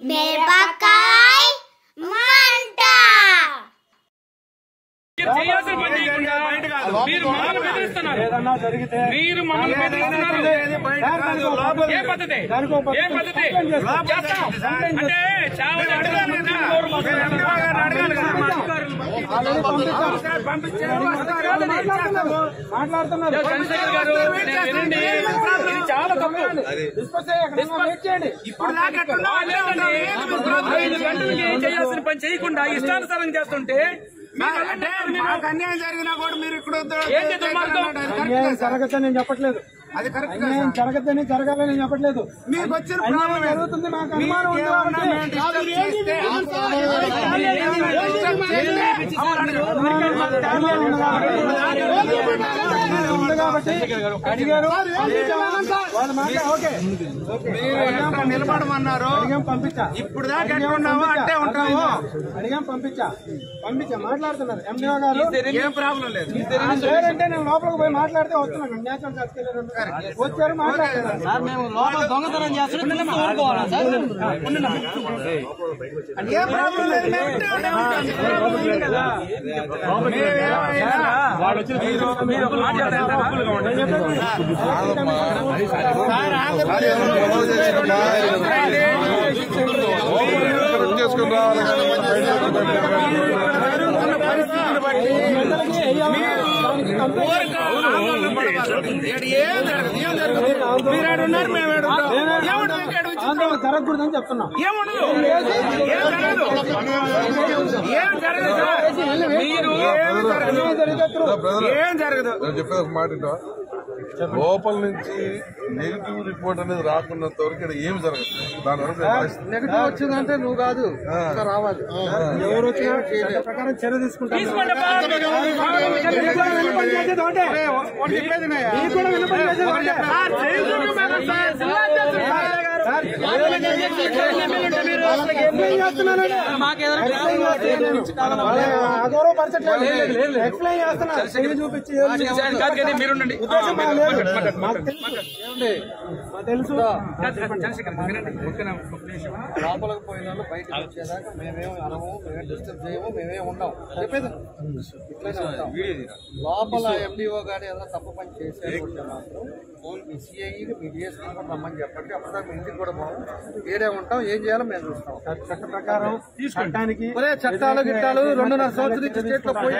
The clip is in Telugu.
మిరపకాయ మంట. మీరు చేయాల్సిన పని చేయకుండా మీరు మమ్మల్ని బెదిరిస్తున్నారు. మీరు మమ్మల్ని బెదిరిస్తున్నారు. ఏ పద్ధతి? ఏ పద్ధతి? చేస్తాం. అంటే చావని మాట్లాడుతున్నారు. చాలా తప్పు. ఇప్పుడు చేయాల్సిన పని చేయకుండా ఇష్టానుసారం చేస్తుంటే అన్యాయం జరిగినా కూడా మీరు ఇక్కడ వద్దు. ఏంటి దుర్మార్గం? అన్యాయం జరగద్దని నేను చెప్పట్లేదు. అది కరెక్ట్ అన్యాయం. జరగద్దని జరగాలని నేను చెప్పట్లేదు. మీకు వచ్చిన ప్రాబ్లం? జరుగుతుంది మాకు అనుమానం ఉంది మీకేమన్నా కాబట్టి అడిగారు. వాళ్ళ మాట ఓకే. మీరు ఎక్కడ నిలబడమన్నారు? అడిగాం పంపించా. ఇప్పుడు దాకా ఉన్నావో అట్టే ఉంటావు? అడిగాం పంపించా. పంపించా మాట్లాడుతున్నారు. ఎండిఓ గారు? ఏం ప్రాబ్లం లేదు. లేదంటే నేను లోపలికి పోయి మాట్లాడితే వస్తున్నాను నేచురల్ తీసుకెళ్ళారు వచ్చారు మాట్లాడుతున్నారు సార్ మేము లోపల దొంగతనం చేస్తుంటే చూస్తూ ఊరుకోవాలా సార్? ఏం ప్రాబ్లం లేదు. మేము ఇట్టే ఉంటాం. మేమేమైనా మీరు ఒక మాట చెప్తారా? ఏడు ఏం జరగదు, ఏం జరగదు. మీరు ఆడ ఉన్నారు మేము జరగకూడదని చెప్తున్నా ఏముండదు ఏం జరగదు ఏం ఏం జరగదు ఏం జరగదు. నేను చెప్పేది ఒక మాట? లోపల నుంచి నెగిటివ్ రిపోర్ట్ అనేది రాకున్నంత వరకు ఇక్కడ ఏం జరగదు. దాని వరకు. నెగటివ్ వచ్చిందంటే నువ్వు కాదు. ఇంకా రావాలి. ఎవరు వచ్చినా ప్రకారం చర్య తీసుకుంటారు. ఎక్స్ప్లెయిన్ చూపించి మీరుండండి తెలుసు. లోపలికి పోయిన వాళ్ళు బయటకు వచ్చేదాకా మేమేం అనము మేమే డిస్టర్బ్ చేయము మేమే ఉండం చెప్పేది ఇట్లనే లోపల ఎండిఓ గారు ఏదైనా తప్పు పని చేసే మాత్రం మీ సిఐ మీ డిఎస్పీ కూడా రమ్మని చెప్పండి అప్పుడు మీ ఇంటికి కూడా బాగుంది ఏడే ఉంటాం ఏం చేయాలో మేము చూస్తాం. చట్ట ప్రకారం చట్టానికి ఒరే చట్టాలు గిట్టాలు రెండున్నర సంవత్సరం స్టేట్లో పోయి